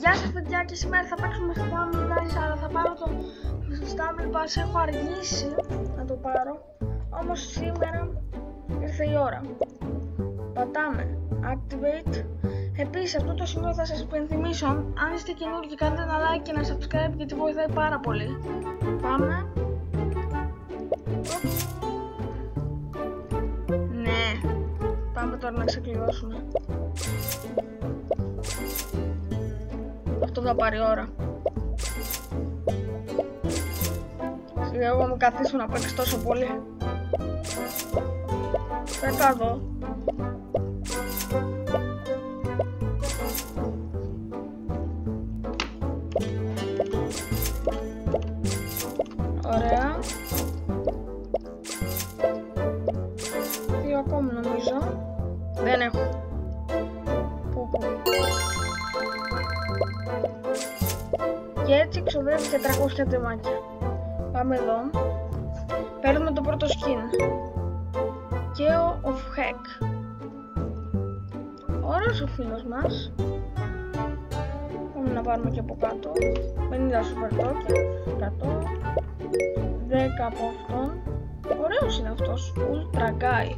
Γεια σας παιδιά και σήμερα θα παίξουμε στο Family Guys αλλά θα πάρω το Stumble Pass, έχω αργήσει να το πάρω. Όμως σήμερα ήρθε η ώρα. Πατάμε. Activate. Επίσης αυτό το σημείο θα σας υπενθυμίσω αν είστε καινούργοι κάντε ένα like και ένα subscribe γιατί βοηθάει πάρα πολύ. Πάμε. Ναι. Πάμε τώρα να ξεκλειδώσουμε Αυτό θα πάρει ώρα. Σιγά εγώ μου καθίσω να παίξει τόσο πολύ. Δεν δω. 400 τεμάκια. Πάμε εδώ. Παίρνουμε το πρώτο skin. Και ο of Heck. Ωραίος ο φίλος μας. Πάμε να πάρουμε και από κάτω. 50 super token. 100. 10 από αυτόν. Ωραίος είναι αυτός. Ultra Guy.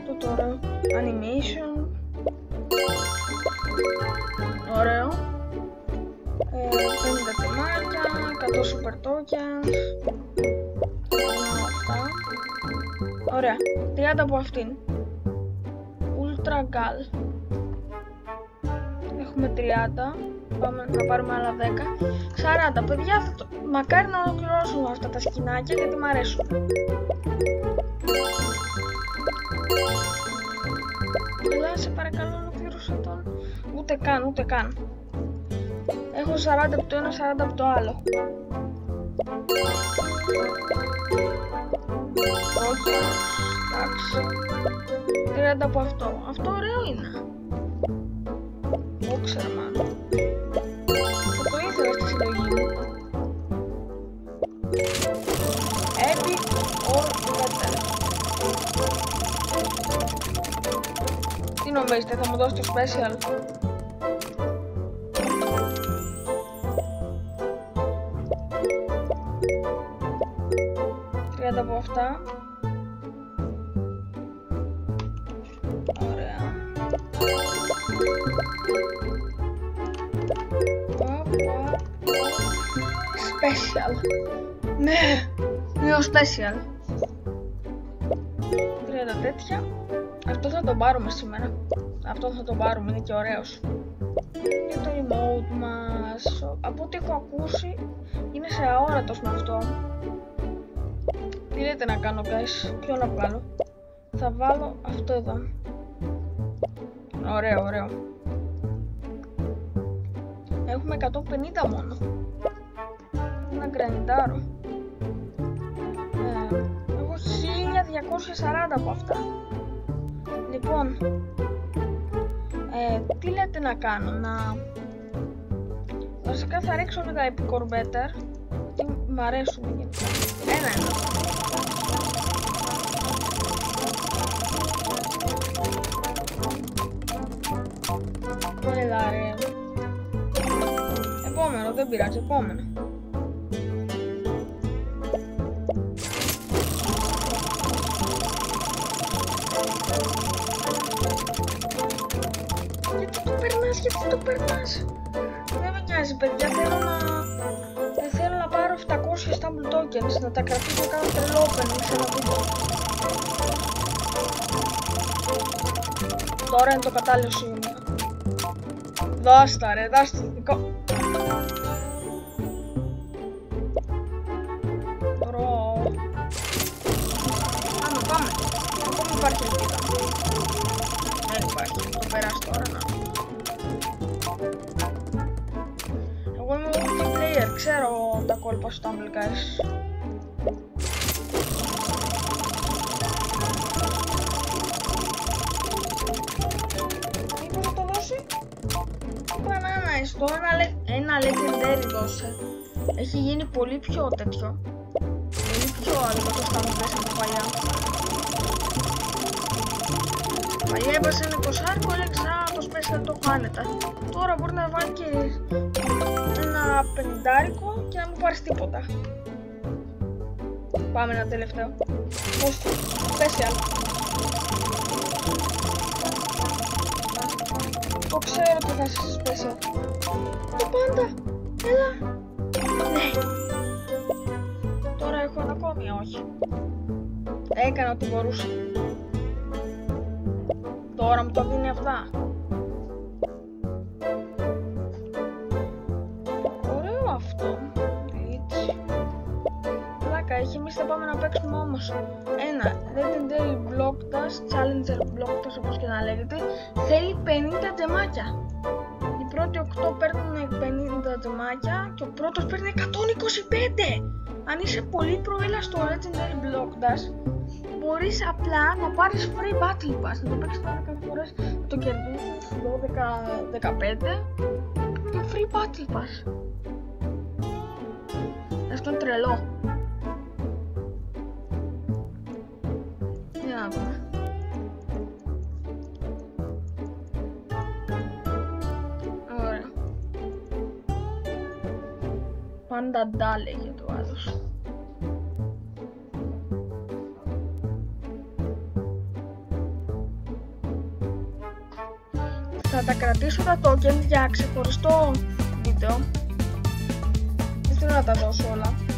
αυτό τώρα animation. Ωραίο. Ε, 50 τεμάκια 100 super tokens αυτά. Ωραία. 30 από αυτήν. Ultra gal. Έχουμε 30 πάμε να πάρουμε άλλα 10 40 παιδιά αυτό, μακάρι να ολοκληρώσουμε αυτά τα σκηνάκια γιατί μου αρέσουν Ελά, σε παρακαλώ, ολοκλήρωσα τον. Ούτε καν, ούτε καν. Έχω 40 από το ένα, 40 από το άλλο. Όχι, εντάξει. 30 από αυτό. Αυτό ωραίο είναι. Το ξέρω μάλλον. Τι νομίζετε, θα μου δώσει το special. Τριάντα από αυτά. Ωραία. Special. Ναι, νέο special. Τριάντα τέτοια. Αυτό θα τον πάρουμε σήμερα. Αυτό θα τον πάρουμε, είναι και ωραίος. Και το remote μας, από ό,τι έχω ακούσει, είναι σε αόρατος με αυτό. Τι λέτε να κάνω guys, ποιο να βάλω; Θα βάλω αυτό εδώ. Ωραίο, ωραίο. Έχουμε 150 μόνο. Ένα γκρανιτάρο. Ε, έχω 1240 από αυτά. Λοιπόν, ε, τι λέτε να κάνω, να... Βασικά θα ρίξω λίγα Epic Better, τι μ' αρέσουν γενικά. Ένα ένα. Έλα ρε. Επόμενο, δεν πειράζει, επόμενο. Γιατί το περνάς. Δεν με νοιάζει παιδιά, θέλω να... Δεν θέλω να πάρω 700 Stumble Tokens, να τα κρατήσω κάνω τρελό opening σε ένα βίντεο. Τώρα είναι το κατάλληλο σημείο. Δώστα ρε, δώστα δικό. Μπρο. Πάμε, πάμε. Ακόμα υπάρχει ελπίδα. Δεν υπάρχει, το περάσεις τώρα να. Ξέρω τα κόλπα στο Guys. Μήπως θα το δώσει; Banana στο ένα, ένα legendary δώσε. Έχει γίνει πολύ πιο τέτοιο. Πολύ Ποιο άλλο το στα μου πέσανε τα παλιά. Παλιά έβαζε ένα κοσάρκο, έλεγξα το special το χάνετα. Τώρα μπορεί να βάλει και ένα πενιντάρικο και να μην πάρεις τίποτα. Πάμε ένα τελευταίο. Πώς, special. Το ξέρω ότι θα είσαι special. Το πάντα. Έλα. Ναι. Τώρα έχω ένα ακόμη, όχι. Έκανα ό,τι μπορούσα. Τώρα μου το δίνει αυτά. Εμείς θα πάμε να παίξουμε όμως ένα Legendary Block Dash, Challenger Block Dash όπως και να λέγεται. Θέλει 50 τζεμάκια. Οι πρώτοι 8 παίρνουν 50 τζεμάκια και ο πρώτος παίρνει 125. Αν είσαι πολύ προέλα στο Legendary Block Dash, μπορείς απλά να πάρεις free battle pass, να το παίξεις 10 φορές, να το κερδίσεις 12-15 και free battle pass. Αυτό είναι τρελό. Για να δούμε. Ωραία. Πάντα ντά λέγεται το άλλος. Θα τα κρατήσω τα token για ξεχωριστό βίντεο. Δεν θέλω να τα δώσω όλα.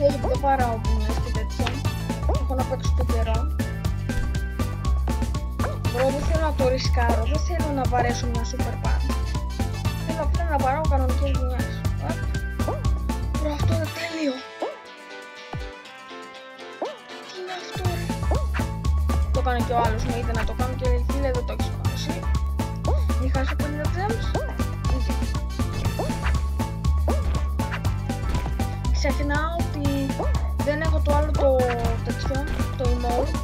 Θα πάω σε δεν δεν βαράω μπουνιές και τέτοια. Έχω να παίξω το καιρό. Μπρο, δεν θέλω να το ρισκάρω. Δεν θέλω να βαρέσω μια super pan. Θέλω απλά να βαράω κανονικές μπουνιές. Μπρο, αυτό είναι τέλειο. Τι είναι αυτό, ρε. Το έκανε και ο άλλος, μου είδε να το κάνω και λέει, φίλε, δεν το έχεις κάνει εσύ. Μη χάσω 50 gems. Ξεχνάω ότι δεν έχω το άλλο το τέτοιο, το emote.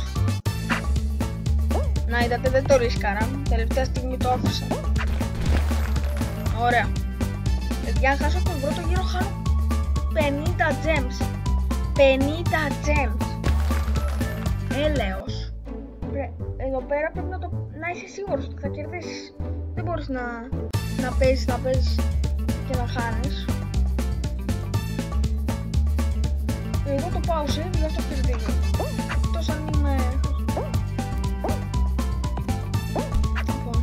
Να είδατε δεν το ρίσκαρα, τελευταία στιγμή το άφησα. Ωραία. Παιδιά, αν χάσω τον πρώτο γύρο χάνω 50 gems. 50 gems. Έλεος. Πρέ- Εδώ πέρα πρέπει να, το, να είσαι σίγουρος ότι θα κερδίσεις. Δεν μπορείς να, να παίζεις, να παίζεις και να χάνεις. Εγώ το πάω σε γι' αυτό κερδίζω. Εκτός αν είμαι... Λοιπόν,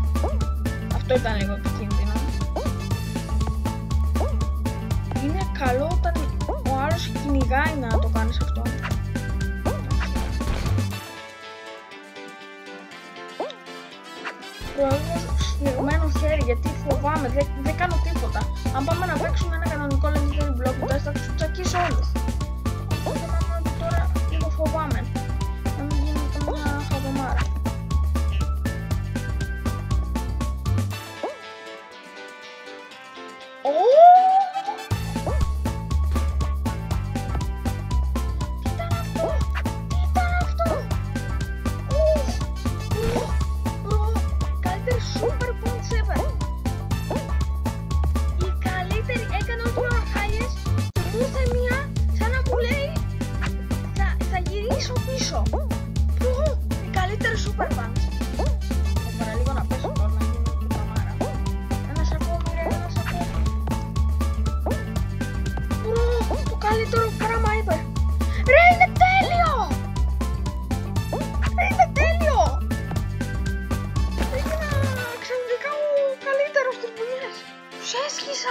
αυτό ήταν λίγο επικίνδυνο. Είναι καλό όταν ο άλλος κυνηγάει να το κάνεις αυτό. Προέβω σφιγμένο χέρι γιατί φοβάμαι, δεν, δεν κάνω τίποτα. Αν πάμε να παίξουμε ένα κανονικό legendary block, θα τους τσακίσω όλους. Λίγο φοβάμαι.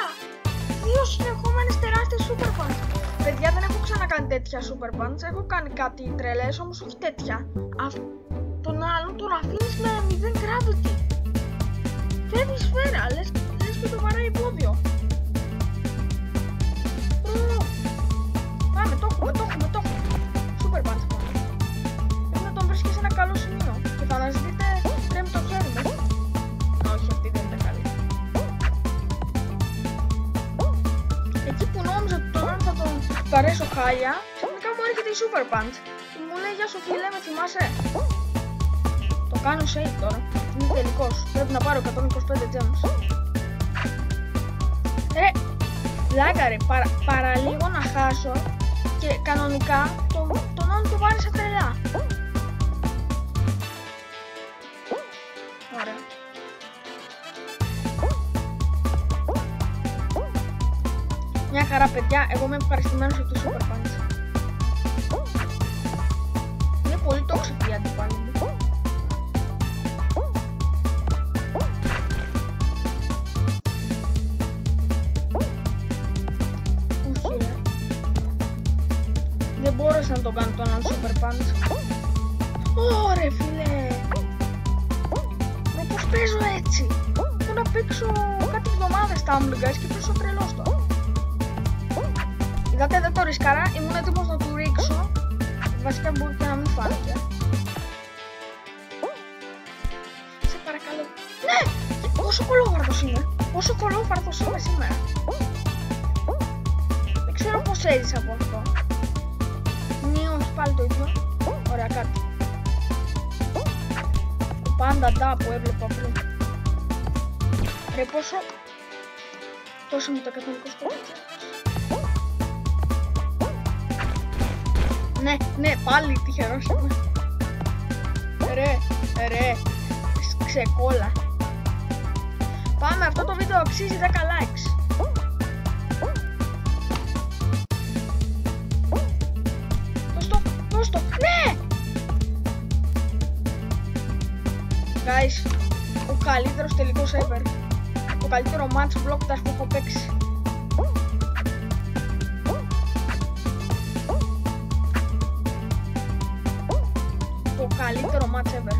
Έσχισα. Δύο συνεχόμενες τεράστιες super punch; Παιδιά δεν έχω ξανακάνει τέτοια super punch. Έχω κάνει κάτι τρελές όμως όχι τέτοια. Αυ... Τον άλλον τον αφήνεις με 0 gravity. Φεύγεις σφαίρα. Λες, λες και το βαράει πόδιο. Μπρο. Πάμε, το έχουμε, το έχουμε, το έχουμε. Super punch αρέσω χάλια, ξαφνικά μου έρχεται η Super Punch. Και μου λέει Γεια σου φίλε, με θυμάσαι; Το κάνω save τώρα. Είναι τελικός. Πρέπει να πάρω 125 gems. Ρε, Λάγκα ρε, παρα, παραλίγο να χάσω και κανονικά τον, τον άλλο του βάλει σε τρελά. Μια χαρά παιδιά, εγώ είμαι ευχαριστημένος από το Super Punch. Είναι πολύ toxic η αντιπάλη μου. Όχι ρε. Δεν μπόρεσα να το κάνω τον άλλο Super Punch. Ωρε φίλε. Μα πώς παίζω έτσι. Έχω να παίξω κάτι εβδομάδες τα Guys και παίζω τρελός τώρα. Είδατε δεν το ρισκαρά, ήμουν έτοιμος να του ρίξω. Βασικά μπορεί και να μην φάνηκε. Σε παρακαλώ. Ναι! Πόσο κολόφαρδος είμαι. Πόσο κολόφαρδος είμαι σήμερα. Δεν ξέρω πώς έζησα από αυτό. Νίος πάλι το ίδιο. Ωραία κάτι. Το πάντα τα που έβλεπα πριν. Ρε πόσο... Τόσο μου το 125 Ναι, ναι, πάλι τυχερός είμαι. Ρε, ρε, ξεκόλα. Πάμε, αυτό το βίντεο αξίζει 10 likes. Δώσ' το, δώσ' το, ναι! Guys, ο καλύτερος τελικός ever. Το καλύτερο match block που έχω παίξει. Το καλύτερο match ever.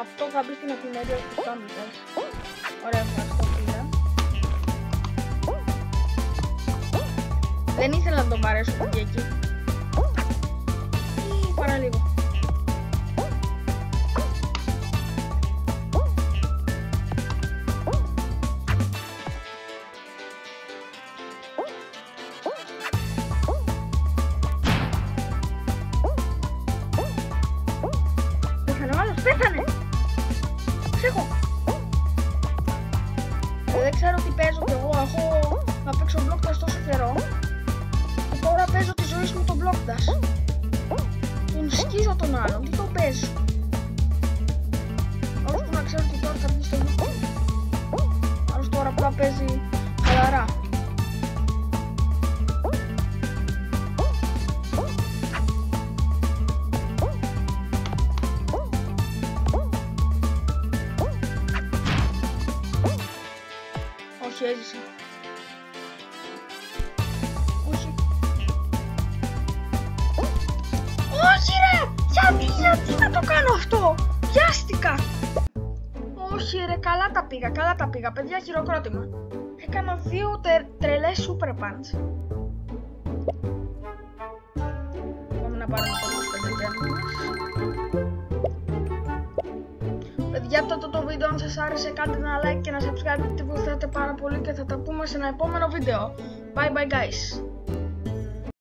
Αυτό θα μπει στην εφημερίδα του Thumbnails. Ωραία, ευχαριστώ φίλε. Δεν ήθελα να τον παρέσω εκεί εκεί. Ή παίζει χαλαρά. Όχι, έζησα. Όχι. Όχι ρε! Γιατί, γιατί να το κάνω αυτό! Πιάστηκα! Όχι ρε, καλά τα πήγα, καλά τα πήγα. Παιδιά, χειροκρότημα. Έκανα δύο τε, τρελές super punch. Πάμε να πάρουμε το 25 Παιδιά, αυτό το, το βίντεο αν σας άρεσε κάντε ένα like και ένα subscribe γιατί βοηθάτε πάρα πολύ και θα τα πούμε σε ένα επόμενο βίντεο. Bye bye guys.